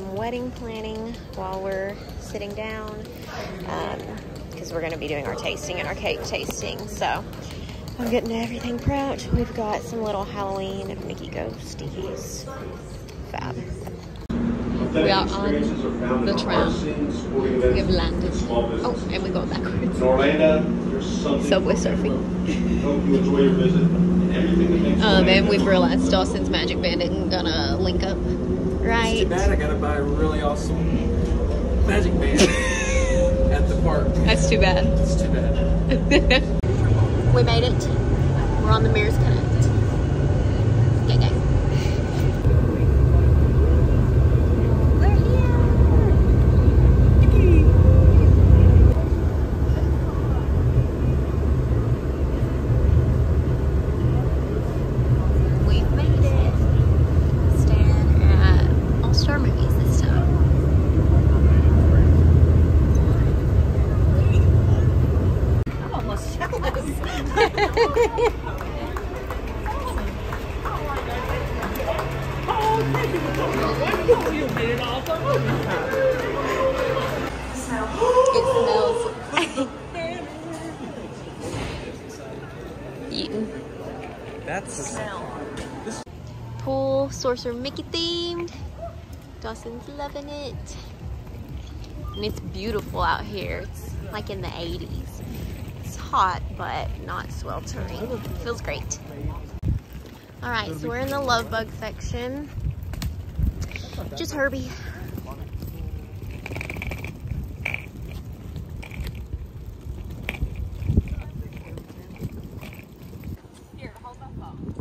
some wedding planning while we're sitting down because we're going to be doing our tasting and our cake tasting. So I'm getting everything prepped. We've got some little Halloween and Mickey ghosties. Fab. We are on the tram. We have landed. Oh, and we go backwards. In Orlando, there's something. Subway surfing. Hope you enjoy your visit. and Everything that makes Um, and we've realized Dawson's Magic Band isn't gonna link up. Right. Too bad I gotta buy a really awesome magic band at the park. That's too bad. It's too bad. We made it. We're on the Mears Connect. Okay, guys. We're here. We've made it. Staying at All Star Movies this time. I'm almost jealous. It smells. Eaten. That's Pool, Sorcerer Mickey themed. Dawson's loving it. And it's beautiful out here. It's like in the 80s. It's hot, but not sweltering. Feels great. All right, so we're in the love bug section. Just Herbie. Here, hold my phone.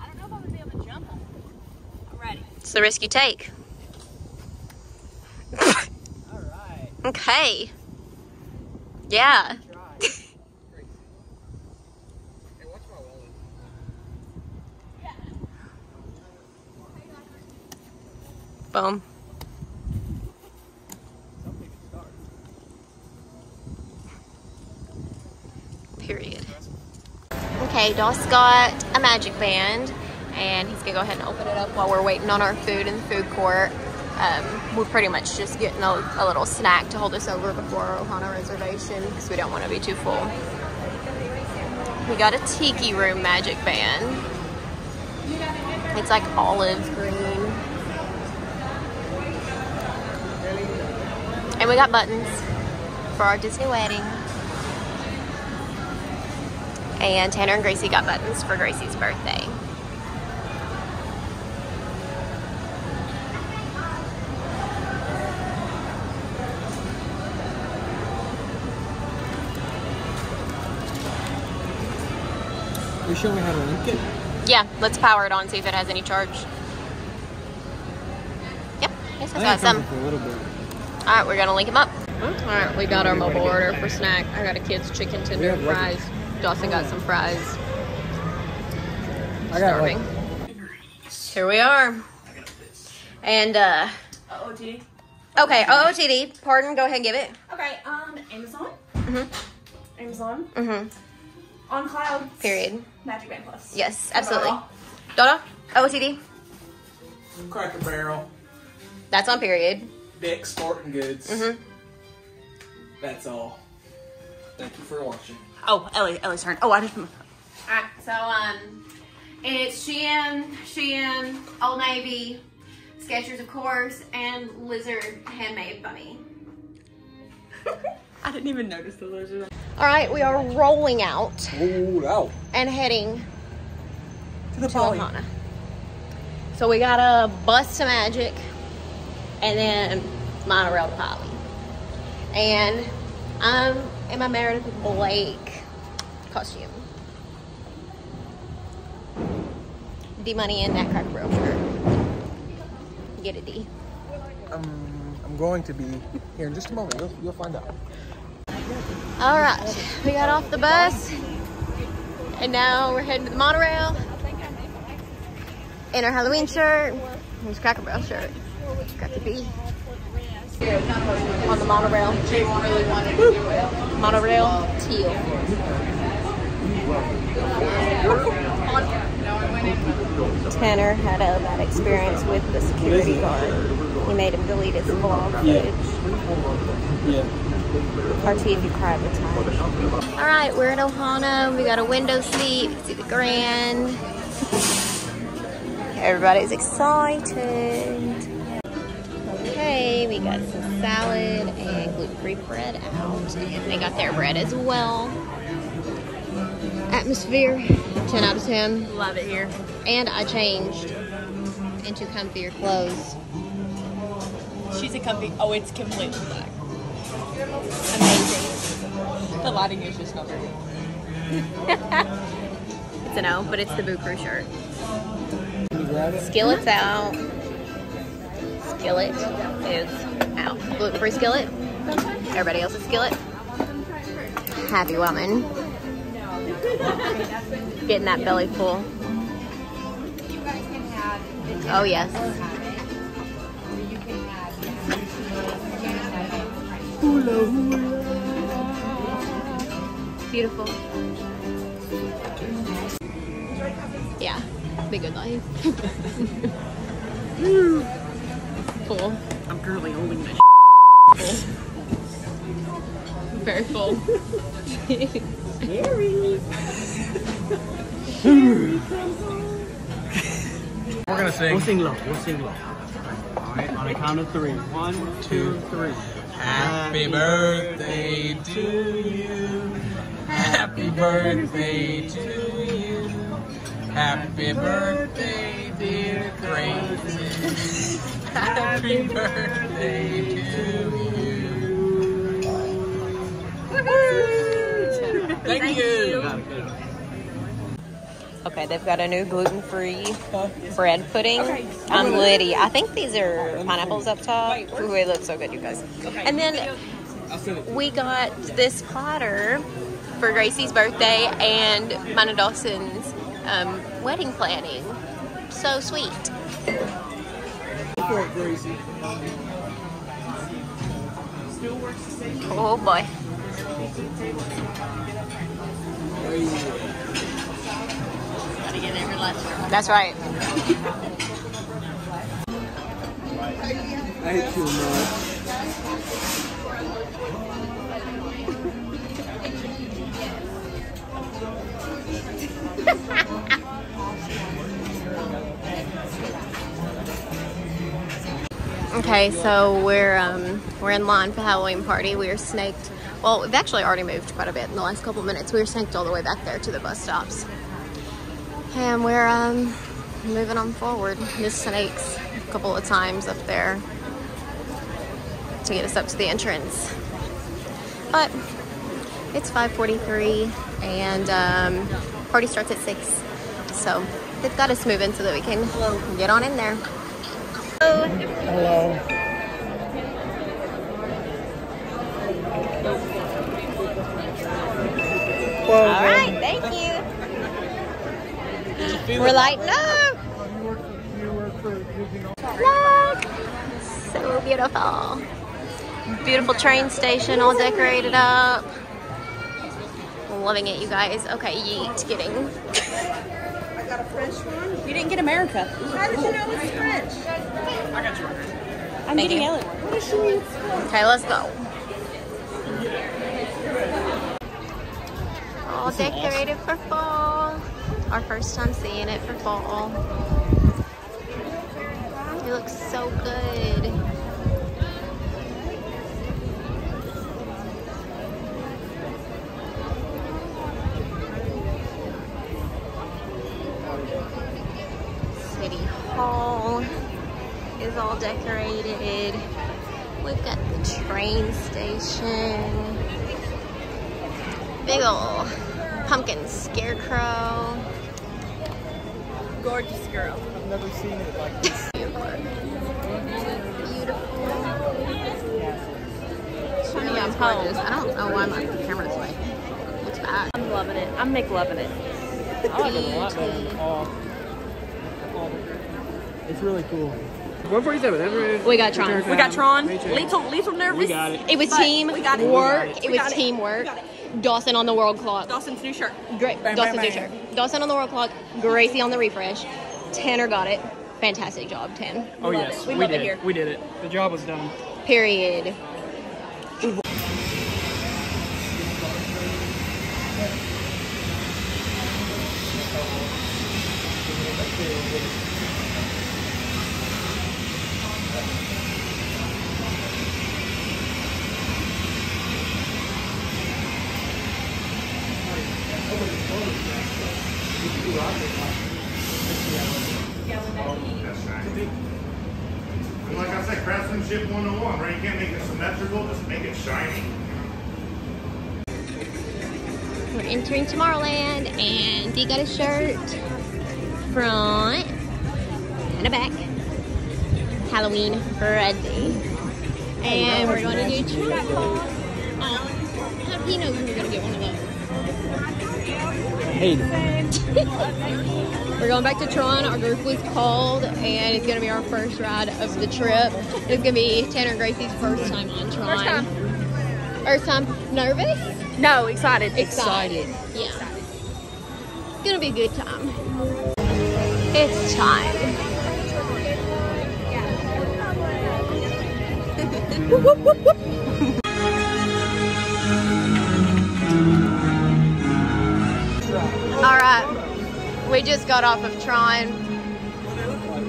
I don't know if I'm gonna be able to jump on. I'm ready. It's the risk you take. Okay. Yeah. Try. hey, watch my wallet. Boom. Period. Okay, Doss got a magic band, and he's gonna go ahead and open it up while we're waiting on our food in the food court. Um, we're pretty much just getting a, a little snack to hold us over before our Ohana reservation because we don't want to be too full. We got a tiki room magic band. It's like olive green. And we got buttons for our Disney wedding. And Tanner and Gracie got buttons for Gracie's birthday. Are You show me how to link it? Yeah, let's power it on, see if it has any charge. Yep, yes, I it's got some. for a little bit. All right, we're gonna link them up. All right, we got our mobile order for snack. I got a kid's chicken tender and fries. Dawson got some fries. I got Starving. like, Here we are. And uh OOTD. okay, OOTD. Pardon, go ahead and give it. Okay, um, Amazon. Mhm. Amazon. Mhm. On Cloud. Period. Magic Band Plus. Yes, absolutely. all. Dada, OOTD. Cracker Barrel, That's on period. Dick's Sporting Goods. Mhm. That's all. Thank you for watching. Oh, Ellie, Ellie's turn. Oh, I just. Alright, so um, it's Shein, Shein, Old Navy, Skechers, of course, and Lizard Handmade Bunny. I didn't even notice the lizard. All right, we are rolling out Oh, out. and heading To the to poly. Ohana. So we got a bus to Magic and then monorail to Poly. And I'm in my Meredith Blake costume. D Money in that Cracker Barrel shirt. Get it, D. Um, I'm going to be here in just a moment. You'll, you'll find out. All right, we got off the bus, and now we're heading to the monorail in our Halloween shirt. There's Cracker Barrel shirt. Cracker B. On the monorail. Monorail teal. Tanner had a bad experience with the security guard. He made him delete his vlog footage. Party if you cry at the time. All right, we're in Ohana. We got a window seat. Can see the Grand. Everybody's excited. Okay, we got some salad and gluten-free bread out. And they got their bread as well. Atmosphere, 10 out of 10. Love it here. And I changed into comfier clothes. She's a comfy. Oh, it's completely black. Amazing. The lighting is just not very good. It's a no, but it's the Boo Crew shirt. Skillet's out. Skillet is out. Gluten-free skillet. Everybody else's skillet. Happy woman. Getting that belly full. Oh yes. Hula hula. Beautiful. Yeah, good life. full. I'm currently holding this. Very full. We're gonna sing. We'll sing low. We'll sing low. All right, on a count of three. One, two, three. Happy birthday to you. Happy birthday to you. Happy birthday, dear Gracie. Happy birthday to you. Thank you. Okay, they've got a new gluten-free bread pudding. I'm Liddy. I think these are pineapples up top. Ooh, they look so good, you guys. And then we got this platter for Gracie's birthday and mine and Dawson's um, wedding planning. So sweet. Oh boy. Gotta get every last girl. That's right. I hate you, man. Okay, so we're um, we're in line for Halloween party. We are snaked. Well, we've actually already moved quite a bit in the last couple minutes. We were snaked all the way back there to the bus stops, and we're um, moving on forward. Missed snakes a couple of times up there to get us up to the entrance, but it's 5:43 and um, party starts at six. So they've got us moving so that we can get on in there. Hello. All right, thank you. We're lighting up. Look, so beautiful. Beautiful train station, all decorated up. Loving it, you guys. Okay, yeet, getting. I got a French one. You didn't get America. How did you know it's French? I'm Thank getting you. Ellen. Okay, let's go. All decorated for fall. Our first time seeing it for fall. It looks so good. City Hall is all decorated. We've got the train station. Big ol' pumpkin scarecrow. Gorgeous girl. I've never seen it like this. Beautiful. Trying to apologize. I don't know why my camera's like looks bad. I'm loving it. I'm McLoving it. I like it a lot better than all. all- It's really cool. 147. That's right. We got Tron. We got. Tron. May check. Lethal, lethal nervous. We got it. It was But team we got it. work. We got It, it. was We got it. teamwork. We got it. Dawson on the world clock. Dawson's new shirt. Great. Bang, Dawson's bang, new bang. shirt. Dawson on the world clock. Gracie on the refresh. Tanner got it. Fantastic job, Tan. Oh, love yes. it. We We, love it here. We did it. The job was done. Period. And like I said, craftsmanship 101, right? You can't make it symmetrical, just make it shiny. We're entering Tomorrowland, and he got a shirt, front and a back, Halloween ready. And we're going to do trick call. Um, how do you know we're going to get one of those? Hey. We're going back to Tron. Our group was called, and it's going to be our first ride of the trip. It's going to be Tanner and Gracie's first time on Tron. First time. First time. Nervous? No, excited. Excited. Yeah. It's gonna be a good time. It's time. All right, we just got off of Tron,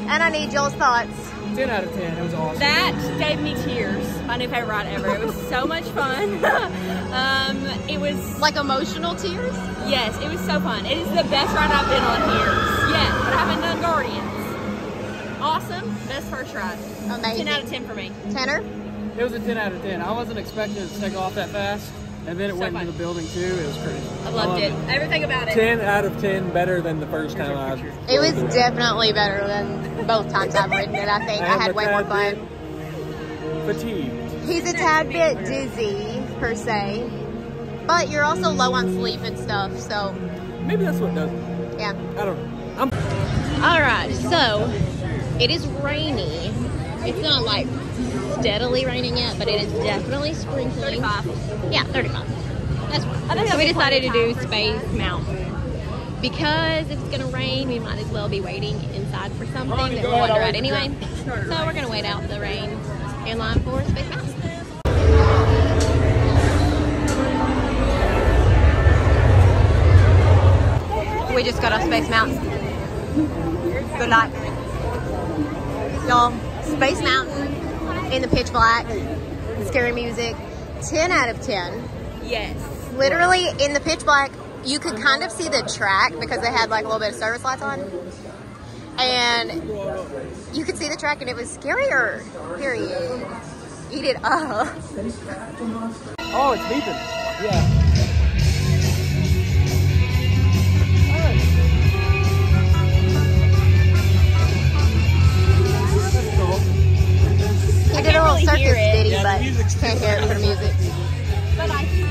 and I need y'all's thoughts. 10 out of 10. It was awesome. That gave me tears. My new favorite ride ever. It was so much fun. um, it was Like emotional tears? yes, it was so fun. It is the best ride I've been on here. Yes, but I haven't done Guardians. Awesome, best first ride. Amazing. Ten out of ten for me. Tanner? It was a 10 out of 10. I wasn't expecting it to take off that fast. And then it So went fun. into the building too. It was crazy. I loved it. Everything about it. 10 out of 10 better than the first time I It was definitely better than both times I've ridden it, I think. I And had way more fun. fatigued. He's a tad bit dizzy, per se. But you're also low on sleep and stuff, so Maybe that's what does it. yeah. I don't know. I'm Alright, so it is rainy. It's not like steadily raining yet, but it is definitely sprinkling. 35. Yeah, 35. That's fine. So we decided to do Space Mountain. Because if it's gonna rain, we might as well be waiting inside for something that we're wonder at anyway. So we're gonna wait out the rain in line for Space Mountain. We just got off Space Mountain. Good luck. Y'all, Space Mountain in the pitch black, scary music, 10 out of 10 Yes. literally in the pitch black you could kind of see the track because they had like a little bit of service lights on and you could see the track and it was scarier period eat it up Oh, it's beeping. Yeah. Little really circus hear it. ditty Yeah, but music's can't hear it for the music But I see it.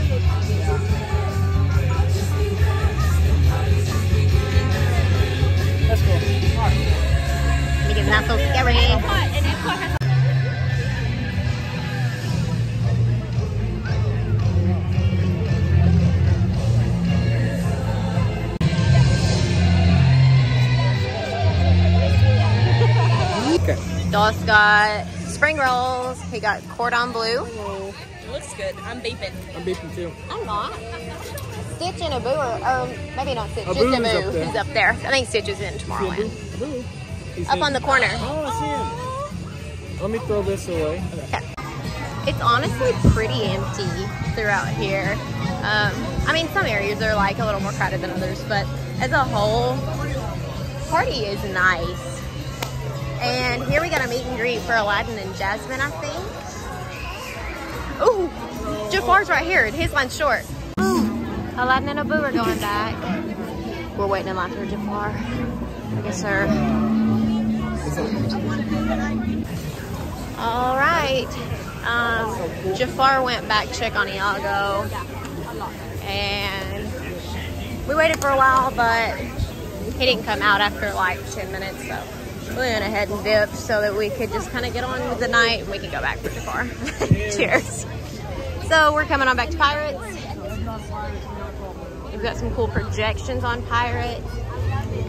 That's cool. All right. because it's not so scary Epcot and Epcot has Doss got spring rolls he got cordon bleu It looks good. I'm beeping. I'm beeping too. I'm not Stitch and Abu are, or maybe not Stitch, just Abu's Abu. up there. He's up there. I think Stitch is in Tomorrowland. Abu. He's Up in- on the corner. Oh, I see him. Let me throw this away. Okay. It's honestly pretty empty throughout here. Um, I mean, some areas are like a little more crowded than others, but as a whole, party is nice. And here we got a meet and greet for Aladdin and Jasmine, I think. Ooh, Jafar's right here. His line's short. Ooh, Aladdin and Abu are going back. We're waiting in line for Jafar. Yes, sir. All right. Um, Jafar went back check on Iago. And we waited for a while, but he didn't come out after like 10 minutes, so we went ahead and dipped so that we could just kind of get on with the night and we can go back for Jafar. Cheers. So we're coming on back to Pirates. We've got some cool projections on Pirates.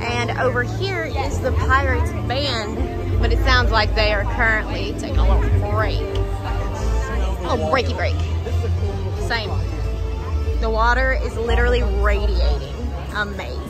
And over here is the Pirates band, but it sounds like they are currently taking a little break. Oh, breaky break. Same. The water is literally radiating. Amazing.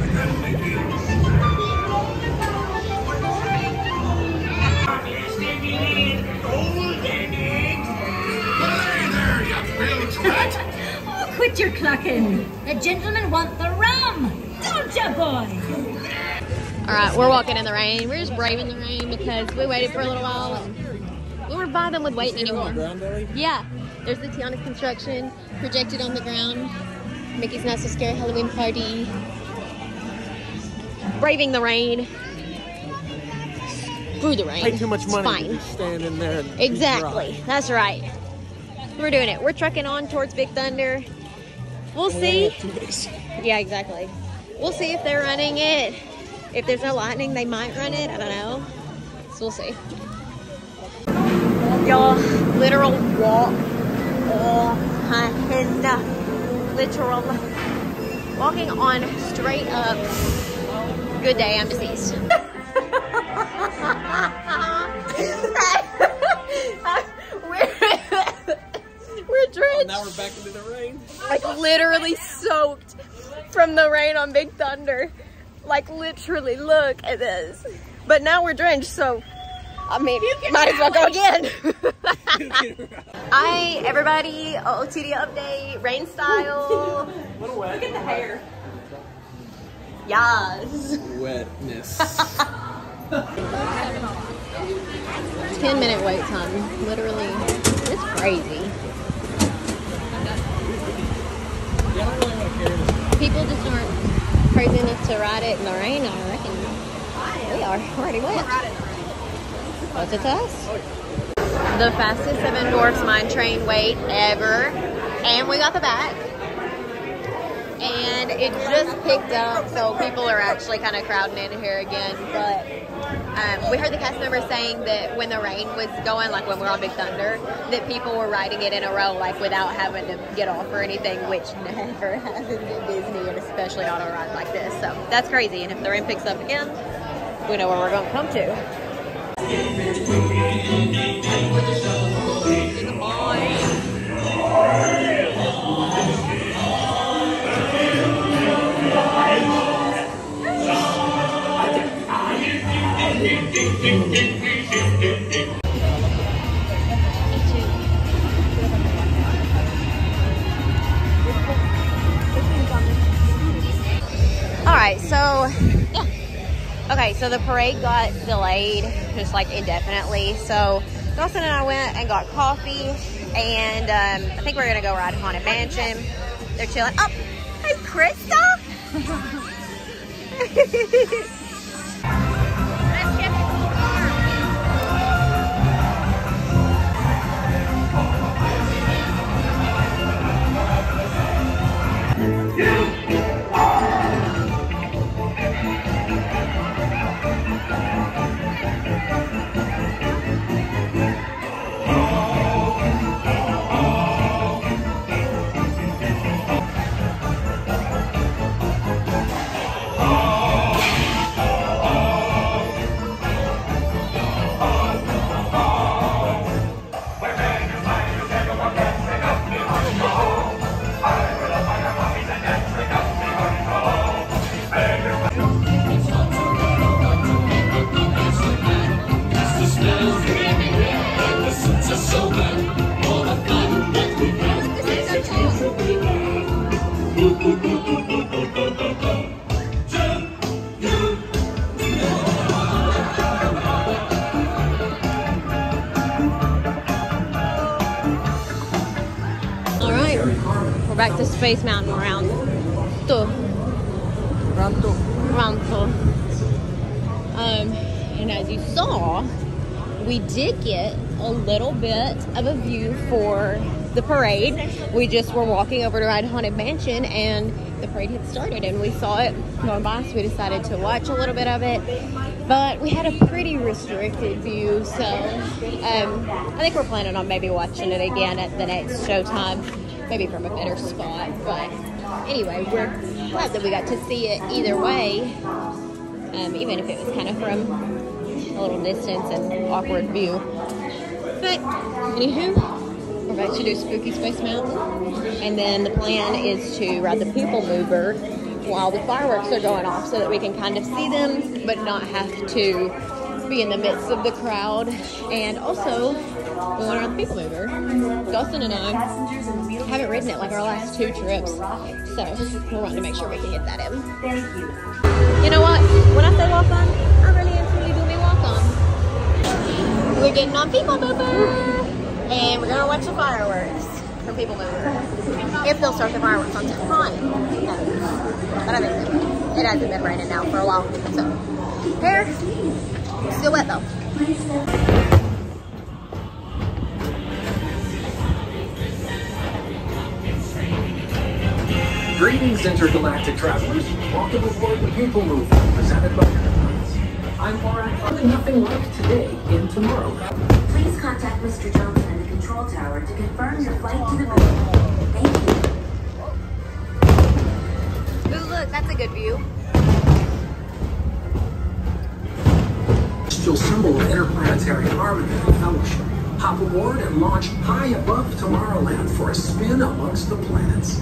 quit your clucking. The gentlemen want the rum. Don't ya, boy? All right, we're walking in the rain. We're just braving the rain because we waited for a little while and we were bothering with waiting anymore. Yeah, there's the Tiana construction projected on the ground. Mickey's Not So Scary Halloween Party. Braving the rain. Through the rain. Pay too much It's money fine. to just stand in there. And be Exactly. dry. That's right. We're doing it. We're trucking on towards Big Thunder. We'll We see. Yeah, exactly. We'll see if they're running it. If there's no lightning, they might run it. I don't know. So we'll see. Y'all, literal walk. Oh, literal. Walking on straight up. Good day, I'm deceased. drenched. Now we're back into the rain. like literally soaked from the rain on Big Thunder. Like literally, look at this. But now we're drenched, so I mean, might as well go again. Hi, everybody. OTD update, rain style. Look at the hair. Yes. Wetness. 10 minute wait time. Literally, it's crazy. People just aren't crazy enough to ride it in the rain, I reckon. We are already wet. What's it to us? The fastest Seven Dwarfs Mine Train wait ever. And we got the back. And it just picked up, so people are actually kind of crowding in here again. But um, we heard the cast members saying that when the rain was going, like when we we're on Big Thunder, that people were riding it in a row, like without having to get off or anything, which never happens at Disney, and especially on a ride like this. So that's crazy. And if the rain picks up again, we know where we're going to come to. All right, so yeah. Okay, so the parade got delayed just like indefinitely. So Dawson and I went and got coffee, and um, I think we're gonna go ride Haunted Mansion. They're chilling. Oh, hey, Krista. Space Mountain round two. Round two. Round two. Um, and as you saw, we did get a little bit of a view for the parade. We just were walking over to Ride Haunted Mansion and the parade had started and we saw it going by, so we decided to watch a little bit of it. But we had a pretty restricted view, so um, I think we're planning on maybe watching it again at the next showtime, maybe from a better spot. But anyway, we're glad that we got to see it either way, um, even if it was kind of from a little distance and awkward view. But anywho, we're about to do Spooky Space Mountain, and then the plan is to ride the People Mover while the fireworks are going off, so that we can kind of see them, but not have to be in the midst of the crowd. And also, going around the People Mover, Dustin and I haven't ridden it like our last two trips, so we're wanting to make sure we can get that in. Thank You You know what? When I say walk on, I really am truly do me walk on. We're getting on People Mover, and we're gonna watch the fireworks from People Mover. If they'll start the fireworks on time. But I think it hasn't been raining now for a while, so hair still wet though. Greetings, intergalactic travelers. Welcome aboard the People Mover, presented by Enterprise. I'm Morak, probably nothing like today in tomorrow. Please contact Mr. Johnson in the control tower to confirm your flight to the moon. Thank you. Ooh, look, that's a good view. Celestial symbol of interplanetary harmony and fellowship. Hop aboard and launch high above Tomorrowland for a spin amongst the planets.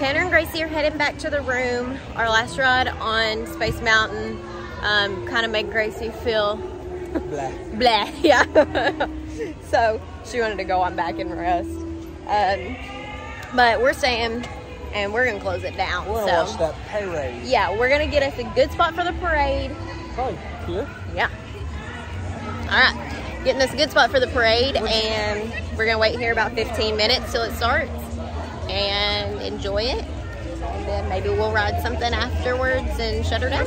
Tanner and Gracie are heading back to the room. Our last ride on Space Mountain um, kind of made Gracie feel Blah. blah, yeah. so she wanted to go on back and rest. Um, but we're staying and we're gonna close it down. We're gonna so watch that parade. yeah, we're gonna get us a good spot for the parade. Probably here. Yeah. All right, getting us a good spot for the parade, and we're gonna wait here about 15 minutes till it starts and enjoy it. And then maybe we'll ride something afterwards and shut her down.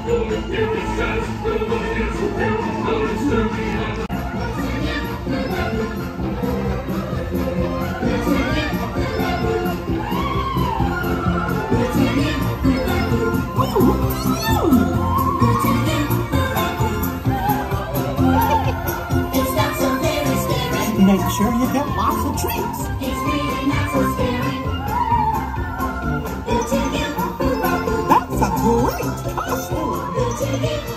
Make sure you get lots of treats. It's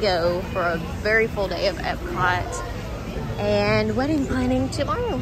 go for a very full day of Epcot and wedding planning tomorrow.